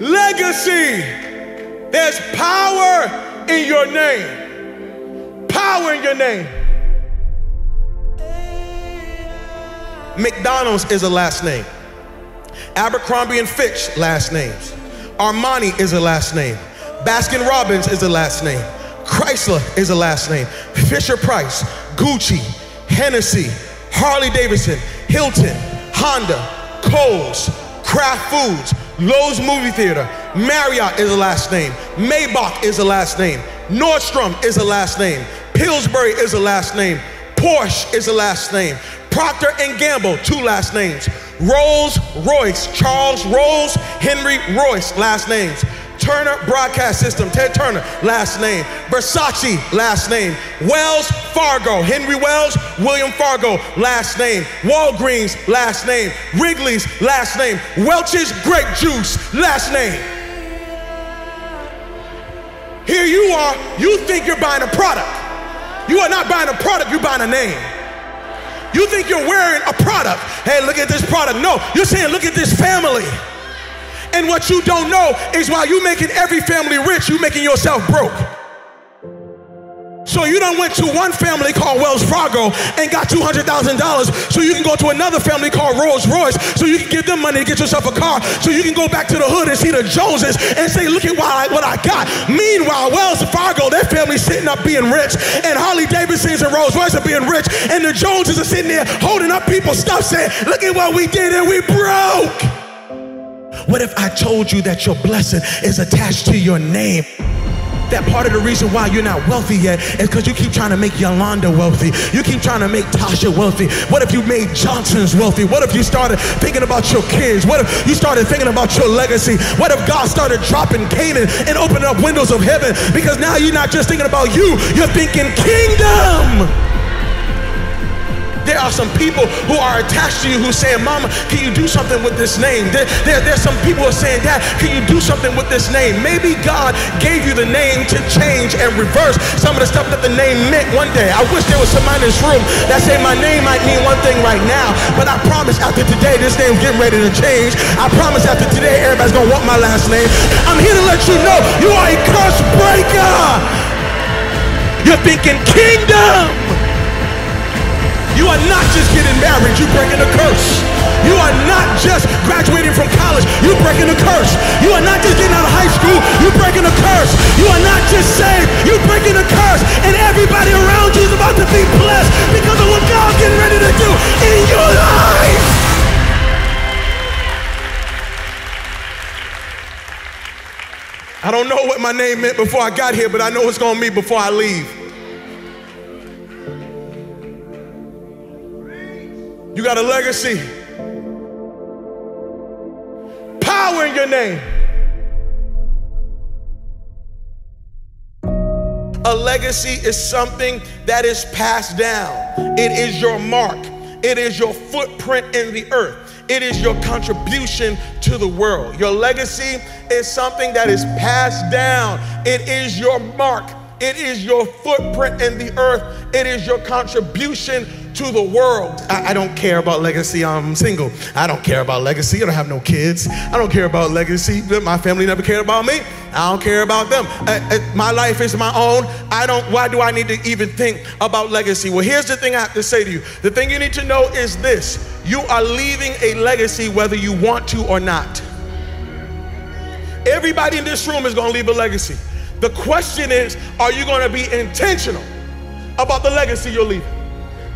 Legacy. There's power in your name. Power in your name. McDonald's is a last name. Abercrombie and Fitch, last names. Armani is a last name. Baskin Robbins is a last name. Chrysler is a last name. Fisher Price, Gucci, Hennessy, Harley Davidson, Hilton, Honda, Kohl's, Kraft Foods, Loews Movie Theater, Marriott is a last name. Maybach is a last name. Nordstrom is a last name. Pillsbury is a last name. Porsche is a last name. Procter and Gamble, two last names. Rolls Royce, Charles Rolls, Henry Royce, last names. Turner Broadcast System, Ted Turner, last name. Versace, last name. Wells Fargo, Henry Wells, William Fargo, last name. Walgreens, last name. Wrigley's, last name. Welch's Grape Juice, last name. Here you are, you think you're buying a product. You are not buying a product, you're buying a name. You think you're wearing a product. Hey, look at this product. No, you're saying, look at this family. And what you don't know is while you making every family rich, you making yourself broke. So you done went to one family called Wells Fargo and got $200,000 so you can go to another family called Rolls Royce so you can give them money to get yourself a car so you can go back to the hood and see the Joneses and say, look at what I, what I got. Meanwhile, Wells Fargo, their family sitting up being rich and Harley Davidsons and Rolls Royce are being rich and the Joneses are sitting there holding up people's stuff saying, look at what we did and we broke. What if I told you that your blessing is attached to your name? That part of the reason why you're not wealthy yet is because you keep trying to make Yolanda wealthy. You keep trying to make Tasha wealthy. What if you made Johnson's wealthy? What if you started thinking about your kids? What if you started thinking about your legacy? What if God started dropping Canaan and opening up windows of heaven? Because now you're not just thinking about you, you're thinking kingdom. Are some people who are attached to you who saying, Mama, can you do something with this name? There, there, there's some people who are saying, Dad, can you do something with this name? Maybe God gave you the name to change and reverse some of the stuff that the name meant one day. I wish there was somebody in this room that say my name might mean one thing right now, but I promise after today, this name's getting ready to change. I promise after today, everybody's gonna want my last name. I'm here to let you know you are a curse breaker. You're thinking kingdom. You are not just getting married, you're breaking a curse. You are not just graduating from college, you're breaking a curse. You are not just getting out of high school, you're breaking a curse. You are not just saved, you're breaking a curse. And everybody around you is about to be blessed because of what God's getting ready to do in your life. I don't know what my name meant before I got here, but I know it's going to mean before I leave. You got a legacy. Power in your name. A legacy is something that is passed down. It is your mark. It is your footprint in the earth. It is your contribution to the world. Your legacy is something that is passed down. It is your mark. It is your footprint in the earth. It is your contribution to the world. I, I, don't care about legacy. I'm single. I don't care about legacy. I don't have no kids. I don't care about legacy. My family never cared about me. I don't care about them. Uh, uh, my life is my own. I don't, why do I need to even think about legacy? Well, here's the thing I have to say to you. The thing you need to know is this you are leaving a legacy whether you want to or not. Everybody in this room is going to leave a legacy. The question is, are you going to be intentional about the legacy you're leaving?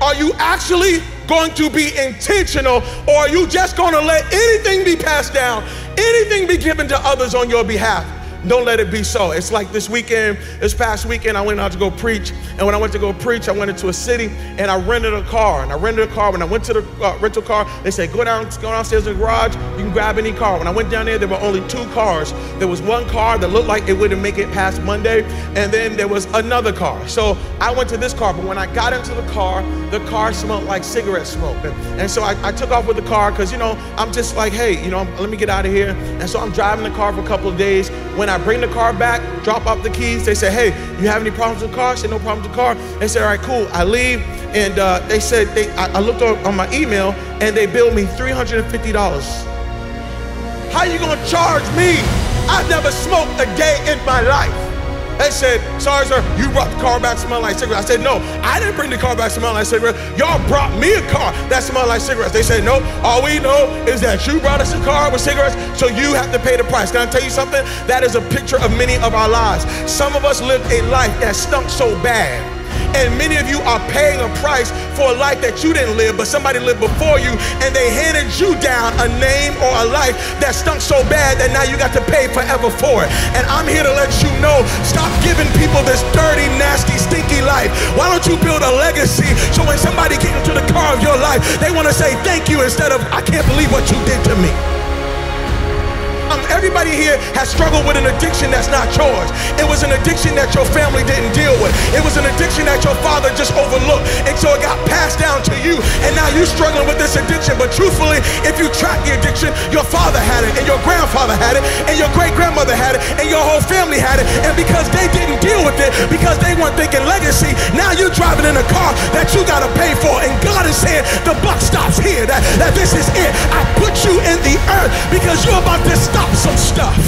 Are you actually going to be intentional or are you just going to let anything be passed down, anything be given to others on your behalf? Don't let it be so. It's like this weekend, this past weekend, I went out to go preach. And when I went to go preach, I went into a city and I rented a car. And I rented a car. When I went to the uh, rental car, they said, go, down, go downstairs in the garage, you can grab any car. When I went down there, there were only two cars. There was one car that looked like it wouldn't make it past Monday. And then there was another car. So I went to this car. But when I got into the car, the car smelled like cigarette smoke. And, and so I, I took off with the car because, you know, I'm just like, hey, you know, let me get out of here. And so I'm driving the car for a couple of days. When I bring the car back, drop off the keys, they say, hey, you have any problems with the car? I said, no problems with the car. They said, all right, cool. I leave, and uh, they said, they, I, I looked on my email, and they billed me $350. How you gonna charge me I've never smoked a day in my life. They said, sir, you brought the car back smelling like cigarettes. I said, no, I didn't bring the car back smelling like cigarettes. Y'all brought me a car that smelled like cigarettes. They said, no, all we know is that you brought us a car with cigarettes, so you have to pay the price. Can I tell you something? That is a picture of many of our lives. Some of us lived a life that stunk so bad and many of you are paying a price for a life that you didn't live, but somebody lived before you, and they handed you down a name or a life that stunk so bad that now you got to pay forever for it. And I'm here to let you know stop giving people this dirty, nasty, stinky life. Why don't you build a legacy so when somebody get into the car of your life, they want to say thank you instead of, I can't believe what you did to me. Everybody here has struggled with an addiction that's not yours. It was an addiction that your family didn't deal with. It was an addiction that your father just overlooked. And so it got passed down to you. And now you're struggling with this addiction. But truthfully, if you track the addiction, your father had it, and your grandfather had it, and your great grandmother had it, and your whole family had it. And because they didn't deal with it, because they weren't thinking legacy, now you're driving in a car that you got to pay for. And God is saying, the buck stops here, that, that this is it. I earth because you're about to stop some stuff.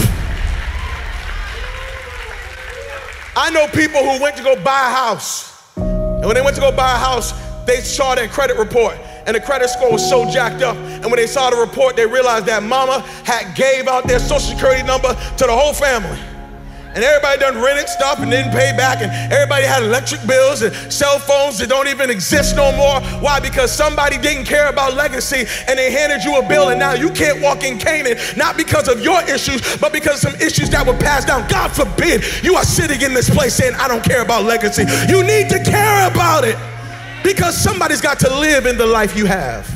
I know people who went to go buy a house. And when they went to go buy a house, they saw their credit report and the credit score was so jacked up. And when they saw the report, they realized that mama had gave out their social security number to the whole family and everybody done rented stuff and didn't pay back, and everybody had electric bills and cell phones that don't even exist no more. Why? Because somebody didn't care about legacy and they handed you a bill, and now you can't walk in Canaan, not because of your issues, but because some issues that were passed down. God forbid you are sitting in this place saying, I don't care about legacy. You need to care about it because somebody's got to live in the life you have.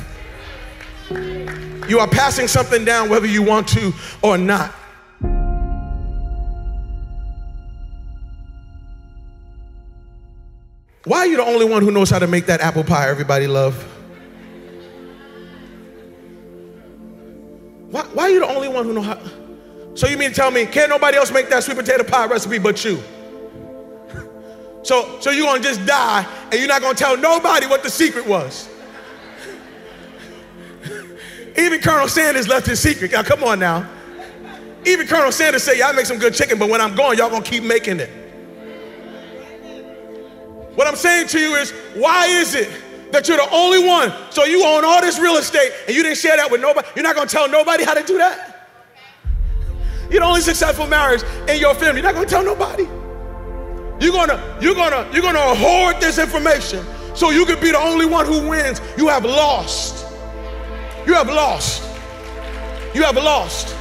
You are passing something down whether you want to or not. Why are you the only one who knows how to make that apple pie everybody love? Why, why are you the only one who know how? So you mean to tell me can't nobody else make that sweet potato pie recipe but you? So, so you're gonna just die and you're not gonna tell nobody what the secret was. Even Colonel Sanders left his secret. Now, come on now. Even Colonel Sanders said, Y'all make some good chicken, but when I'm gone, y'all gonna keep making it. What I'm saying to you is, why is it that you're the only one? So you own all this real estate and you didn't share that with nobody. You're not gonna tell nobody how to do that. You're the only successful marriage in your family. You're not gonna tell nobody. You're gonna, you're gonna, you're gonna hoard this information so you could be the only one who wins. You have lost. You have lost. You have lost.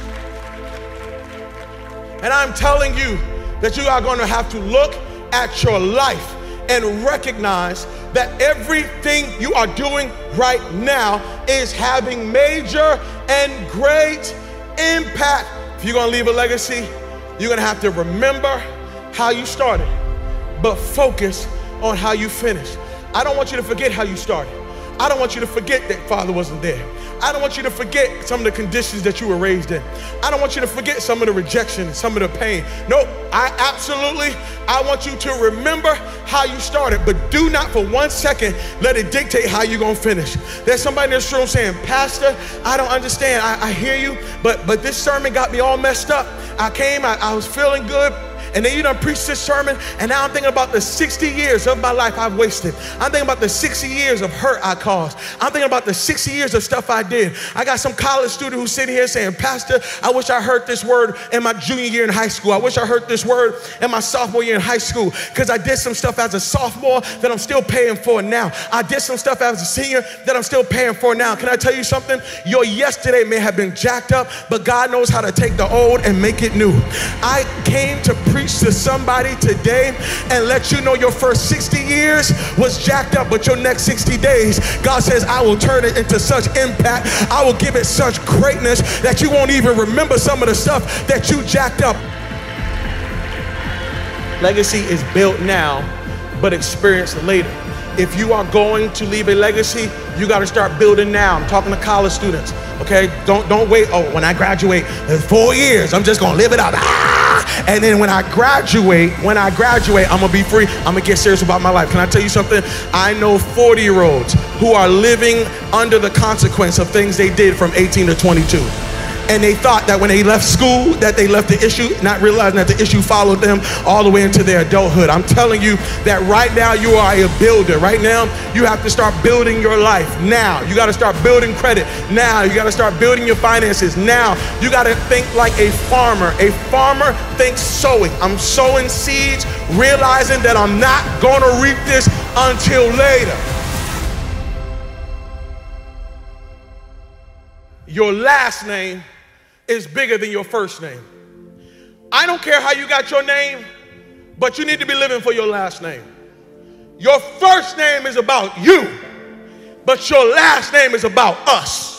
And I'm telling you that you are gonna have to look at your life and recognize that everything you are doing right now is having major and great impact. If you're gonna leave a legacy, you're gonna have to remember how you started, but focus on how you finish. I don't want you to forget how you started. I don't want you to forget that father wasn't there. I don't want you to forget some of the conditions that you were raised in. I don't want you to forget some of the rejection, some of the pain. No, I absolutely, I want you to remember how you started, but do not for one second let it dictate how you're gonna finish. There's somebody in this room saying, Pastor, I don't understand. I, I hear you, but but this sermon got me all messed up. I came, I, I was feeling good and then you done preach this sermon, and now I'm thinking about the 60 years of my life I've wasted. I'm thinking about the 60 years of hurt I caused. I'm thinking about the 60 years of stuff I did. I got some college student who's sitting here saying, Pastor, I wish I heard this word in my junior year in high school. I wish I heard this word in my sophomore year in high school because I did some stuff as a sophomore that I'm still paying for now. I did some stuff as a senior that I'm still paying for now. Can I tell you something? Your yesterday may have been jacked up, but God knows how to take the old and make it new. I came to preach preach to somebody today and let you know your first 60 years was jacked up, but your next 60 days, God says, I will turn it into such impact. I will give it such greatness that you won't even remember some of the stuff that you jacked up. Legacy is built now, but experienced later. If you are going to leave a legacy, you got to start building now. I'm talking to college students. Okay, don't don't wait. Oh, when I graduate, in four years, I'm just gonna live it out. Ah! And then when I graduate, when I graduate, I'm gonna be free. I'm gonna get serious about my life. Can I tell you something? I know 40 year olds who are living under the consequence of things they did from 18 to 22. And they thought that when they left school that they left the issue, not realizing that the issue followed them all the way into their adulthood. I'm telling you that right now you are a builder. Right now you have to start building your life. Now you got to start building credit. Now you got to start building your finances. Now you got to think like a farmer. A farmer thinks sowing. I'm sowing seeds, realizing that I'm not going to reap this until later. Your last name is bigger than your first name. I don't care how you got your name, but you need to be living for your last name. Your first name is about you, but your last name is about us.